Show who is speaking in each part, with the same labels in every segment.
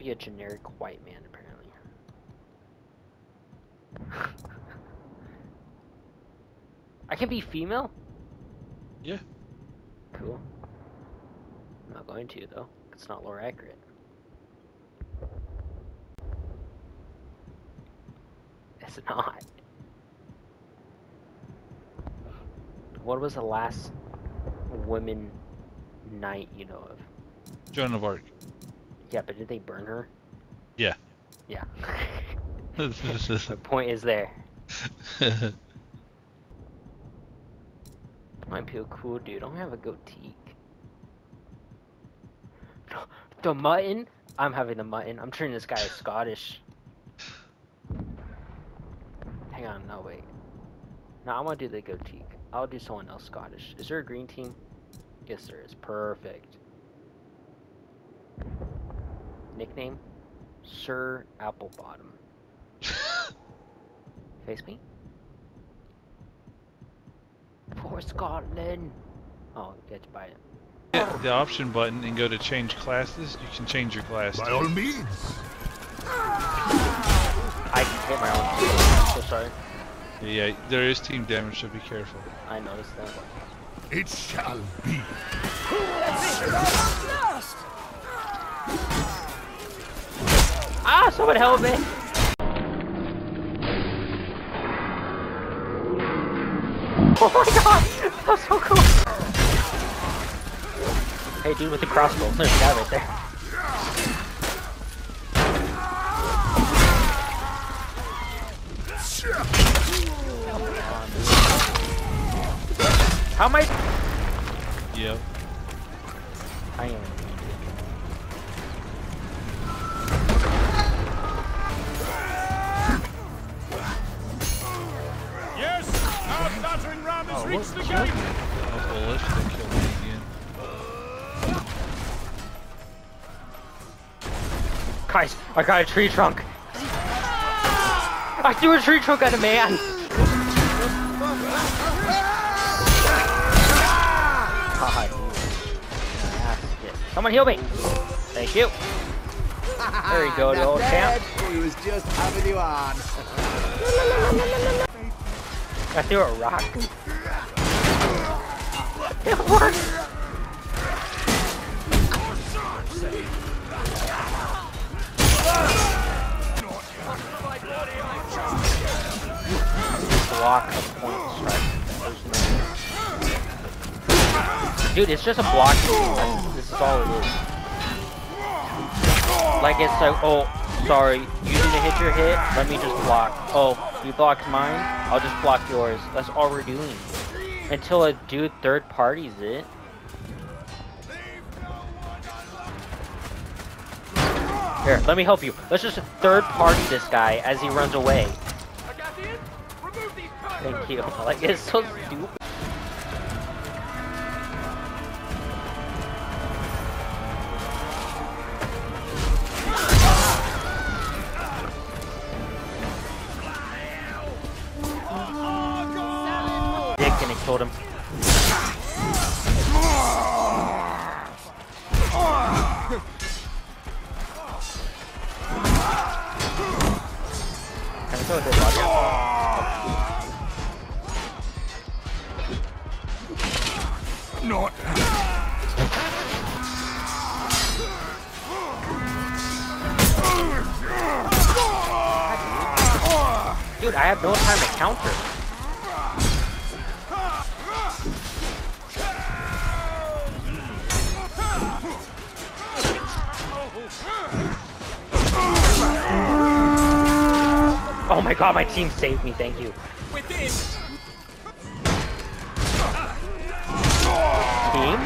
Speaker 1: be a generic white man, apparently. I can be female?
Speaker 2: Yeah.
Speaker 1: Cool. I'm not going to, though. It's not lore accurate. It's not. What was the last women knight you know of?
Speaker 2: Joan of Arc.
Speaker 1: Yeah, but did they burn her?
Speaker 2: Yeah.
Speaker 1: Yeah. the point is there. Might be a cool dude. I'm gonna have a goatee. The mutton? I'm having the mutton. I'm turning this guy Scottish. Hang on, no wait. No, I want to do the goatee. I'll do someone else Scottish. Is there a green team? Yes, there is. Perfect. Nickname? Sir Applebottom. Face me? For Scotland! Oh, get to buy it.
Speaker 2: Hit the option button and go to change classes. You can change your class.
Speaker 3: By
Speaker 2: too.
Speaker 3: all means.
Speaker 1: I hit my own team. So sorry.
Speaker 2: Yeah, there is team damage, so be careful.
Speaker 1: I noticed that.
Speaker 3: It shall be.
Speaker 1: Someone help me! Oh my god! That's so cool! Hey dude with the crossbow, there's a guy right there. How am I?
Speaker 2: Yep.
Speaker 1: I am.
Speaker 4: Reached the gate.
Speaker 2: Oh, that killed me again.
Speaker 1: Guys, I got a tree trunk. I threw a tree trunk at a man. Someone heal me. Thank you. There you go, the old champ.
Speaker 5: We was just having you on.
Speaker 1: I threw a rock. Block a point strike. Dude, it's just a block. This is all it is. Like it's like, oh, sorry, you didn't hit your hit. Let me just block. Oh, you blocked mine. I'll just block yours. That's all we're doing. Until a dude third parties it. Here, let me help you. Let's just third party this guy as he runs away. Thank you. Like it's so stupid. Killed him. Can I throw this out?
Speaker 3: Not.
Speaker 1: Dude, I have no time to counter. Oh my god, my team saved me, thank you. Team?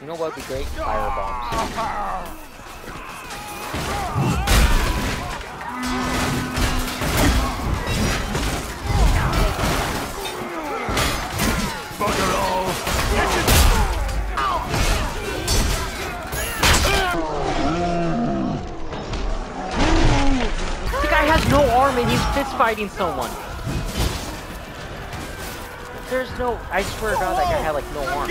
Speaker 1: You know what would be great? Firebombs. The guy has no arm and he's fist fighting someone. There's no, I swear to god that guy had like no arm.